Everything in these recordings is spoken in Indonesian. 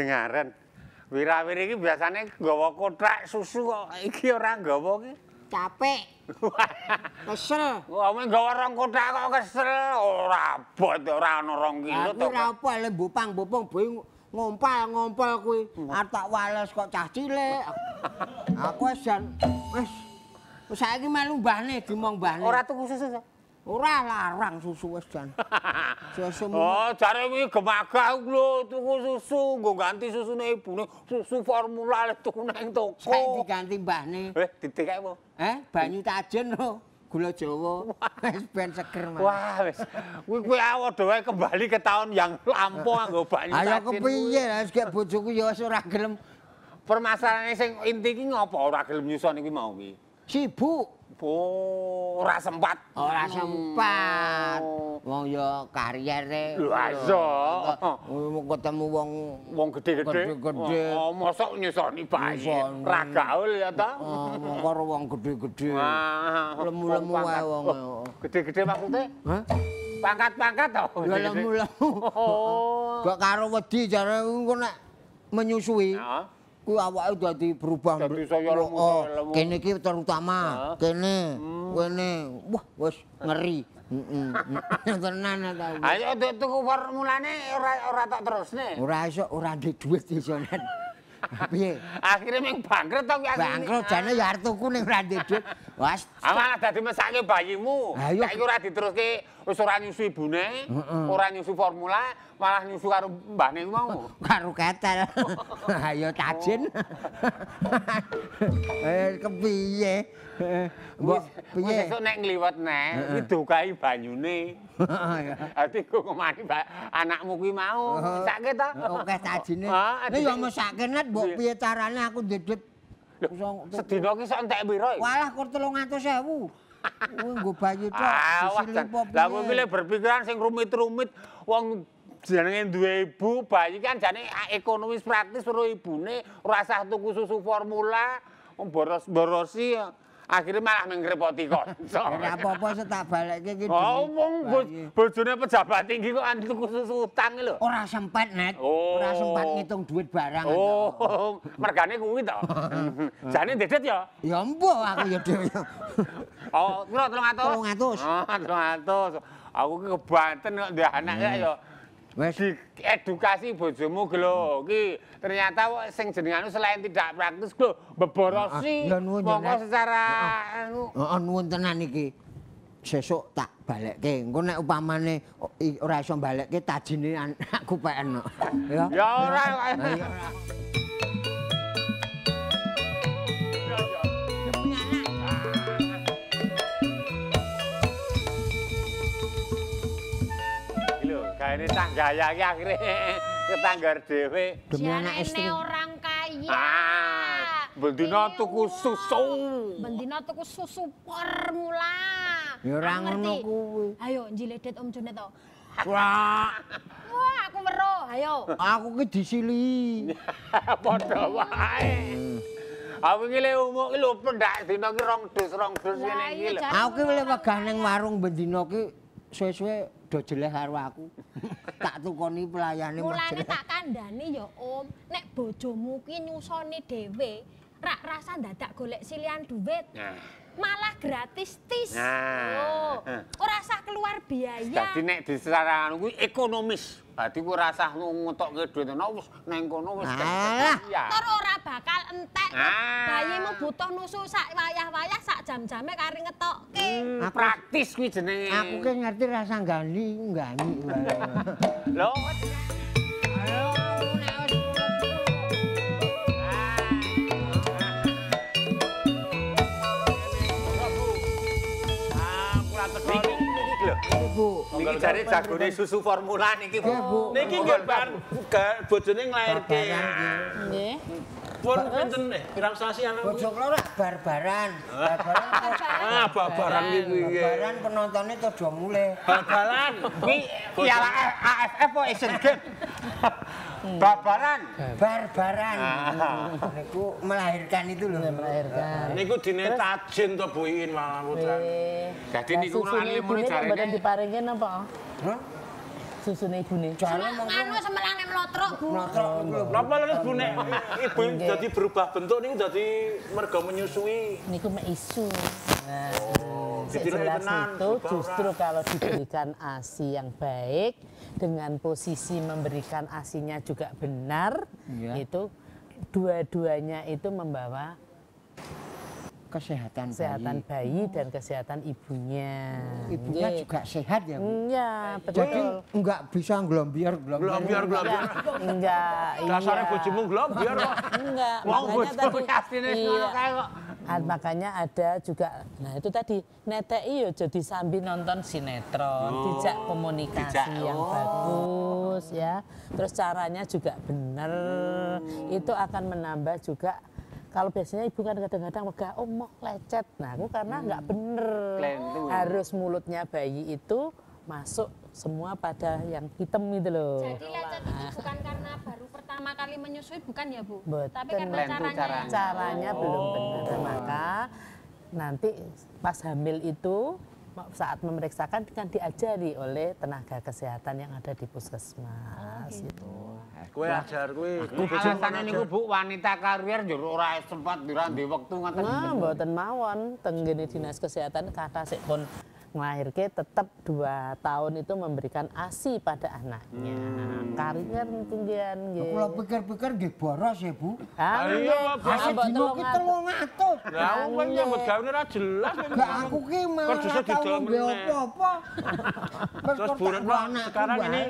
Wah, dengaran. Wirawiri iki biasane nggawa kotak susu kok iki ora nggawa iki. Capek. Kesel. Wah, men nggawa rong kotak kok kesel. Ora bot, ora ana rong kilo to. ora apa le bupang-bupang boy ngompal-ngompal kuwi. Arep tak wales kok cah cilik. Aku wis jan wis wis saiki melu mbahne dimong mbahne. Ora tuku susu. Ora larang susu wis jan. Susu Oh, jare wingi gemagah lho tuku susu, nggo ganti susune ibune, susu formula le tuku nang toko. saiki diganti mbahne. Eh, ditekek apa? Eh, banyu tajen lho. Gula Jawa. Wis ben seger, Mas. Wah, wis. Kuwi kuwi awak dhewe kembali ke tahun yang lampau nggo banyu Ayo tajin kepiye lah sik bojoku ya wis ora gelem Permasalahannya sing inti ki ngopo ora gelem mau ki? sibuk. Oh, ora sempat. Ora sempat. Oh. Wong ya kariere. Lho, iso. Wong ketemu wong Wong gede-gede. Gede-gede. Oh, mosok nyusoni bayi. Nyusoni. Ra gaul ya ta? oh, wong karo wong gede-gede. Wah, Lemu-lemu wong wae wong. Oh, Gede-gede maksudnya? Hah? Pangkat-pangkat to? Ya lemu-lemu. Oh. Kok karo wedi jare engko nek menyusui. Heeh. Kuwi awake dadi berubah. Dadi saya lemu, Oh. Kene iki terutama, kene, kene. Wah, wis ngeri. Tenan ta. Ayo tuku formulane ora ora tak terusne. Ora iso, ora ndek dhuwit iso. Piye? Akhirnya meng bangkrut to asline. Bangkrut jane ya arep tuku ning ora dhuwit. Wes. Amal dadi mesake bayimu. Ayo. Saiki ora diteruske wis ora nyusu ibune, ora nyusu formula, malah nyusu karo mbahne mau. karo ketel. Ayo tajin. Eh kepiye? Mbok Wis piye? esuk nek ngliwet nek, iki dokahi banyune. Ya. Dadi ku kemani ba- anakmu kuwi mau. Mesake ta? Oke tajine. Ah, Nek yo mesake net mbok piye carane aku ndedit. Sedina ki sok entek iki? Walah kur 300.000. Kuwi nggo bayi tok. Apa Lah kowe piye. ki lek berpikiran sing rumit-rumit wong jenenge duwe ibu, bayi kan jane ekonomis praktis karo ibune, ora usah tuku susu formula, boros-borosi akhirnya malah mengrepoti kanca. Ora apa-apa sik tak balekke iki. Oh, wong bayi. bojone pejabat tinggi kok andi tuku susu utang lho. Ora sempet net. Oh. Ora sempat ngitung duit barang. Oh, mergane kuwi to. Jane dedet ya. Ya embuh aku ya dhewe. Oh, piro 300? 300. Oh, 300. Aku ki kebanten kok ndek anak ya ya. Wes edukasi bojomu lho. Ki ternyata sing jenengan selain tidak praktis lho beborosi. Ah, Mongko Nek. secara anu Heeh nuwun tenan iki. Sesuk tak balekke. Engko nek upamane ora iso balekke tajine aku peken. Ya. Ya ora. Lho, gaene tak gaya ki akhire ketanggar dhewe. Demi anak istri. orang kaya. Ah, bendina Ini tuku susu. Bendina tuku susu formula. Ya ora ngono ngerti. kuwi. Ayo jiledet Om Junet to. Wah, Wah, aku weruh. Ayo. aku ki disili. Padha wae. Aku iki le umuk ki lho pendak dina ki rong dus rong dus ngene iki lho. Aku ki wis wegah ning warung bendina ki suwe-suwe do jeleh karo aku. tak tukoni pelayane Mulane tak kandhani ya Om, nek bojomu ki nyusoni dhewe, rak rasa dadak golek silian duit. Nah, Malah gratis tis. Nah. Oh, ora usah keluar biaya. dadi nek disarana kuwi ekonomis. Dadi kuwi rasah ngutokke dhuwit ana wis nang kono wis. Alah. Iya. Tur ora bakal entek. kok. Ah. Bayimu butuh nusu sak wayah-wayah sak jam-jame kari ngetokke. Hmm, Aku- praktis kuwi jenenge. Aku ki ngerti rasa gani, gani. Lho. Aku ora teko iki lho. Bu. Niki jare jagone susu formula niki, Bu. Bu. Niki nggih ga- bojone nglairke. Nggih. Pun pinten nih? Pirang sasi anak kuwi? Bojo kula ora barbaran. Barbaran. Ah, babaran iki kuwi. Barbaran penontonnya tuh do mulai. Bal-balan. Kuwi piala AFF kok Asian Games. Babaran. Barbaran. Ah. Niku melahirkan itu loh. Melahirkan. Niku dine tajin to Bu Iin malah putra. Jadi niku kula ali muni jarene diparingin apa? Hah? susune ibune. Mongko Anu semelane mlotrok, Bu. lho. Napa lho Bu nek ibu dadi berubah bentuk niku dadi mergo menyusui. Niku mek isu. Nah, Ditilik jelas itu justru kalau diberikan ASI yang baik dengan posisi memberikan ASINya juga benar, Iya. itu dua-duanya itu membawa Kesehatan kesehatan bayi. bayi dan kesehatan ibunya. Ibunya Nggih. juga sehat ya, Bu. Iya, betul. Jadi enggak bisa ngelombiar Glombiar glombiar. Enggak, iya. Dasare bojomu glombiar kok. Enggak, Wong makanya bojomu tadi asline ngono iya. kae kok. Ah, makanya ada juga nah itu tadi neteki yo jadi sambil nonton sinetron, dijak komunikasi dijak, yang oh. bagus ya. Terus caranya juga benar. Itu akan menambah juga kalau biasanya ibu kan kadang-kadang megah oh mau lecet. Nah, aku karena nggak bener. Klentu. Harus mulutnya bayi itu masuk semua pada yang hitam gitu loh. Jadi lecet itu bukan karena baru pertama kali menyusui, bukan ya, Bu? Betul. Tapi karena Lentu caranya. caranya. caranya belum benar maka nanti pas hamil itu saat memeriksakan kan diajari oleh tenaga kesehatan yang ada di puskesmas gitu. Kowe ajar kowe. Alasane niku Bu wanita karier yo ora sempat dirandi wektu ngoten. Nah, mboten mawon tenggene dinas kesehatan kata sik pun nglahirke tetap dua tahun itu memberikan ASI pada anaknya. Karier tinggian nggih. Kula pikir-pikir nggih boros ya, Bu. Ah, iya, nggih. Pak. Ah, mbok Dino telung ki atus. 300. Lah wong nyambut gawe ora jelas. Gak aku ki malah ora tau apa-apa. Terus kok Bu tak Retno anakku sekarang ini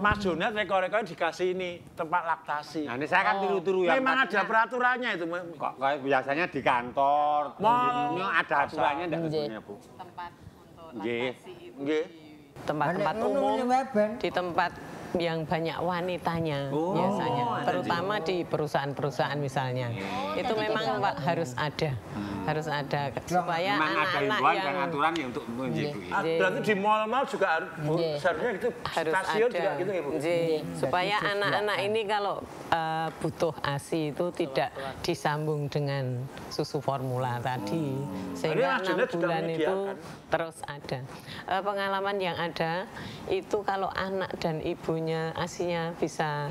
Mas Jonet rekor-rekor dikasih ini tempat laktasi. Nah, ini saya kan tiru-tiru ya. Memang ada peraturannya itu. Kok kayak biasanya di kantor, ada aturannya enggak sebetulnya, Bu? tempat Nggih. Nggih. tempat-tempat umum di tempat yang banyak wanitanya biasanya terutama di perusahaan-perusahaan misalnya. Itu memang Pak, harus ada. Harus ada supaya anak-anak yang dan aturan ya untuk menjadi. Ah, Berarti di mall-mall juga harus Bu, Nggih. seharusnya itu harus stasiun ada. juga gitu ya Bu. Nggih. supaya anak-anak ini kalau eh, butuh ASI itu tidak disambung dengan susu formula tadi. Sehingga Jadi enam bulan itu terus ada. Eh, pengalaman yang ada itu kalau anak dan ibunya asinya bisa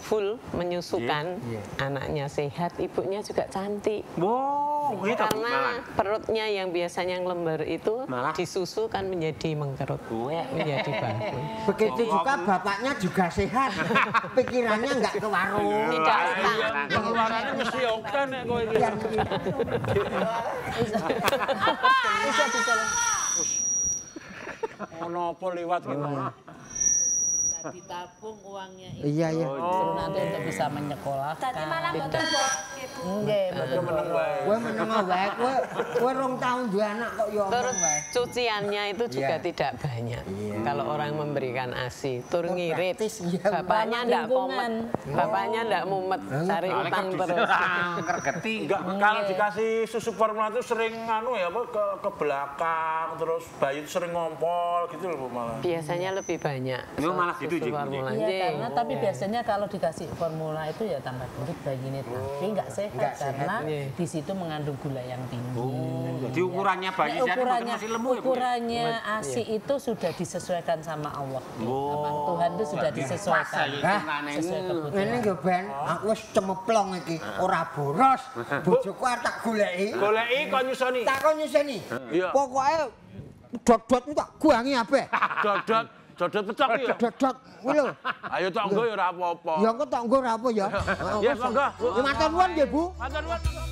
full menyusukan anaknya sehat ibunya juga cantik Wow, gitu karena malah. perutnya yang biasanya lembar itu Malah? disusu kan menjadi mengkerut menjadi bagus Begitu juga bapaknya juga sehat. Pikirannya enggak ke warung. tidak Iya, utang nah, Pengeluarannya mesti oke nek kowe iki. Biar Bisa. Ono apa lewat gitu. Ditabung uangnya itu Iya, iya. nanti untuk bisa menyekolahkan. Jadi malah mboten Nggih, betul. Meneng wae. Kowe meneng wae, kowe kowe rong tahun duwe anak kok yo Terus omong wae. cuciannya itu juga Iya. tidak banyak. Kalau orang memberikan ASI, tur ngirit. iya. Bapaknya ndak lingkungan. komet. Bapaknya ndak mumet, cari utang kan terus. kergeti. Enggak, kalau dikasih susu formula itu sering anu ya apa ke, ke belakang terus bayi itu sering ngompol gitu loh Bu, malah. Biasanya lebih banyak. Ini malah gitu, Ji, formula. Iya, Ji. karena tapi biasanya kalau dikasih formula itu ya tambah gendut bayi ini tapi nggak sehat Nggak sehat, karena iya. di situ mengandung gula yang tinggi. Jadi ukurannya bayi Nah, ukurannya masih lemu ya, ya? ukurannya ASI itu sudah disesuaikan sama Allah. Sama Tuhan itu sudah disesuaikan. Ya. Sesuai kebutuhan. Ngene yo Ben, aku wis cemeplong iki, ora boros. Bojoku arep tak goleki. Goleki kok nyusoni. Tak kon nyuseni. Iya. Pokoke dodot tak guangi ape. Dodot, dodot pecok ya. Dodot kuwi lho. Ayo tok nggo ya ora apa-apa. Ya engko ora apa ya. Ya, monggo. Ya matur nuwun nggih, Bu. Matur nuwun.